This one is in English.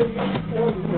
all the the